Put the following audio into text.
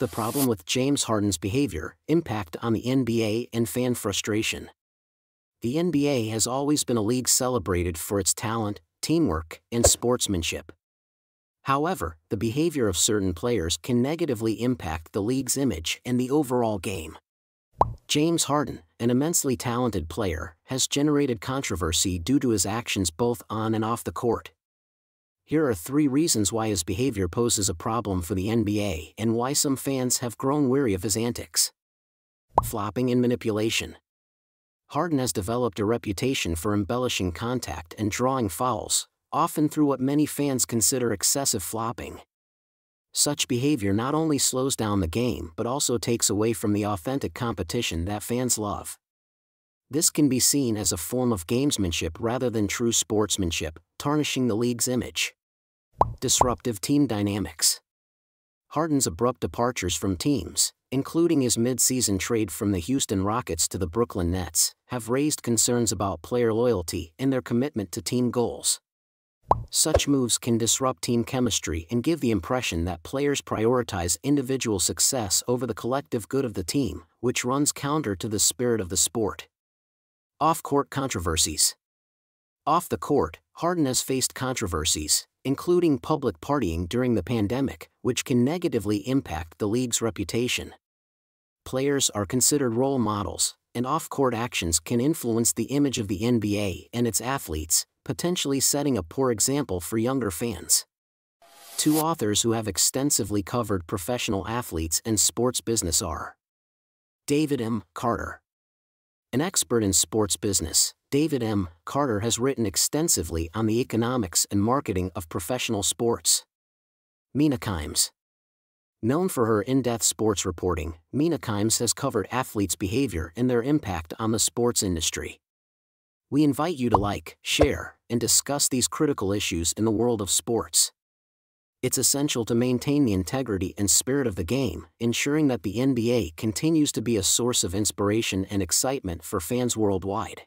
The problem with James Harden's behavior, impact on the NBA and fan frustration. The NBA has always been a league celebrated for its talent, teamwork, and sportsmanship. However, the behavior of certain players can negatively impact the league's image and the overall game. James Harden, an immensely talented player, has generated controversy due to his actions both on and off the court. Here are three reasons why his behavior poses a problem for the NBA and why some fans have grown weary of his antics. Flopping and manipulation. Harden has developed a reputation for embellishing contact and drawing fouls, often through what many fans consider excessive flopping. Such behavior not only slows down the game but also takes away from the authentic competition that fans love. This can be seen as a form of gamesmanship rather than true sportsmanship, tarnishing the league's image. Disruptive team dynamics. Harden's abrupt departures from teams, including his mid-season trade from the Houston Rockets to the Brooklyn Nets, have raised concerns about player loyalty and their commitment to team goals. Such moves can disrupt team chemistry and give the impression that players prioritize individual success over the collective good of the team, which runs counter to the spirit of the sport. Off-court controversies. Off the court, Harden has faced controversies, including public partying during the pandemic, which can negatively impact the league's reputation. Players are considered role models, and off-court actions can influence the image of the NBA and its athletes, potentially setting a poor example for younger fans. Two authors who have extensively covered professional athletes and sports business are David M. Carter. An expert in sports business, David M. Carter has written extensively on the economics and marketing of professional sports. Mina Kimes. Known for her in-depth sports reporting, Mina Kimes has covered athletes' behavior and their impact on the sports industry. We invite you to like, share, and discuss these critical issues in the world of sports. It's essential to maintain the integrity and spirit of the game, ensuring that the NBA continues to be a source of inspiration and excitement for fans worldwide.